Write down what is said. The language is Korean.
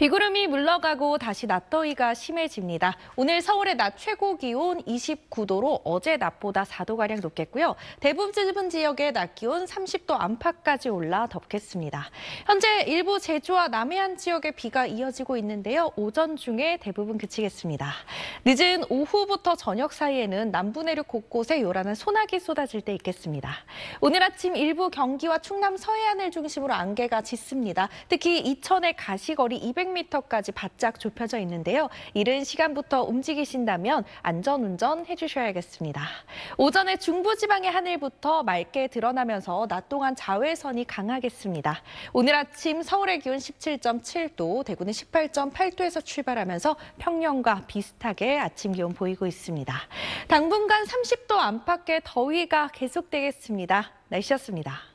비구름이 물러가고 다시 낮더위가 심해집니다. 오늘 서울의 낮 최고 기온 29도로 어제 낮보다 4도가량 높겠고요. 대부분 지역의 낮 기온 30도 안팎까지 올라 덥겠습니다. 현재 일부 제주와 남해안 지역에 비가 이어지고 있는데요. 오전 중에 대부분 그치겠습니다. 늦은 오후부터 저녁 사이에는 남부 내륙 곳곳에 요란한 소나기 쏟아질 때 있겠습니다. 오늘 아침 일부 경기와 충남 서해안을 중심으로 안개가 짙습니다. 특히 이천의 가시거리 200m 까지 바짝 좁혀져 있는데요. 이른 시간부터 움직이신다면 안전운전 해주셔야겠습니다. 오전에 중부지방의 하늘부터 맑게 드러나면서 낮 동안 자외선이 강하겠습니다. 오늘 아침 서울의 기온 17.7도, 대구는 18.8도에서 출발하면서 평년과 비슷하게 아침 기온 보이고 있습니다. 당분간 30도 안팎의 더위가 계속되겠습니다. 날씨였습니다.